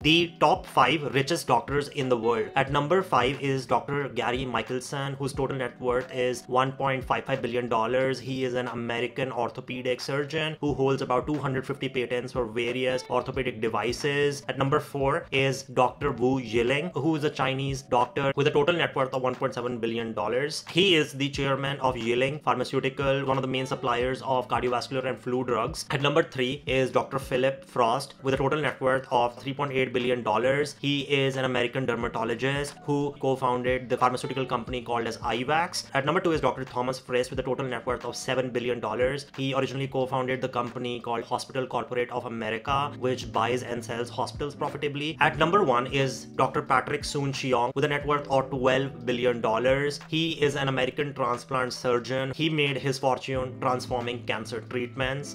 the top five richest doctors in the world. At number five is Dr. Gary Michelson, whose total net worth is $1.55 billion. He is an American orthopedic surgeon who holds about 250 patents for various orthopedic devices. At number four is Dr. Wu Yiling, who is a Chinese doctor with a total net worth of $1.7 billion. He is the chairman of Yiling Pharmaceutical, one of the main suppliers of cardiovascular and flu drugs. At number three is Dr. Phillip Frost with a total net worth of 3.8 billion dollars. He is an American dermatologist who co-founded the pharmaceutical company called as IVAX. At number two is Dr. Thomas Frist with a total net worth of $7 billion. He originally co-founded the company called Hospital Corporate of America, which buys and sells hospitals profitably. At number one is Dr. Patrick Soon Shiong with a net worth of $12 billion. He is an American transplant surgeon. He made his fortune transforming cancer treatments.